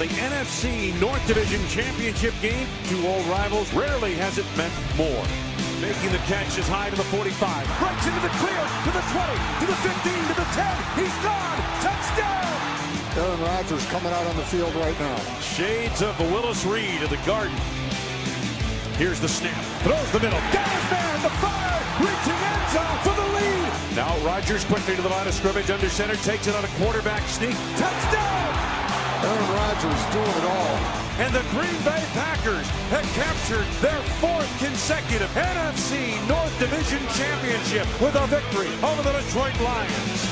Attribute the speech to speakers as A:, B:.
A: the NFC North Division Championship game. Two old rivals. Rarely has it meant more. Making the catch is high to the 45. Breaks into the clear, to the 20, to the 15, to the 10. He's gone. Touchdown.
B: Aaron Rodgers coming out on the field right now.
A: Shades of Willis Reed of the Garden. Here's the snap. Throws the middle. Got his man. The fire. Reaching end zone for the lead. Now Rodgers quickly to the line of scrimmage under center. Takes it on a quarterback sneak. Touchdown.
B: Rodgers doing it all.
A: And the Green Bay Packers have captured their fourth consecutive NFC North Division Championship with a victory over the Detroit Lions.